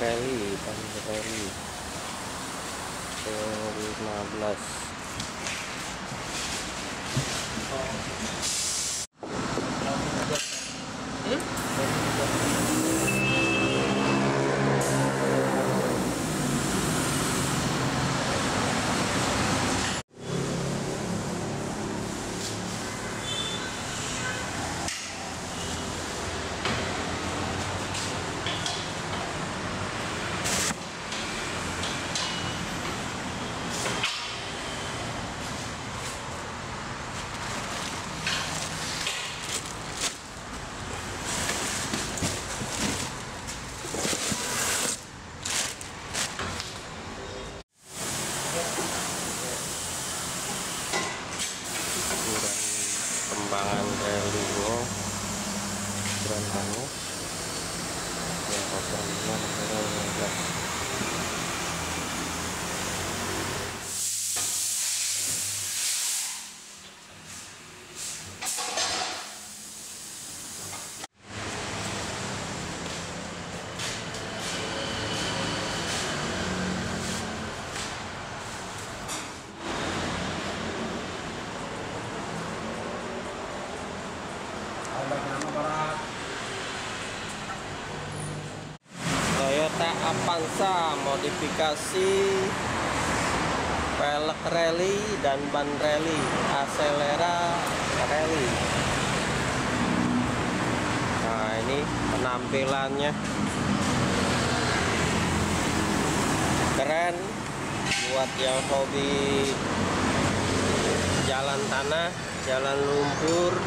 rally ban rally teori 15 la luz y encontrar Avanza modifikasi velg rally dan ban rally Acelera rally. Nah ini penampilannya. Keren buat yang hobi jalan tanah jalan lumpur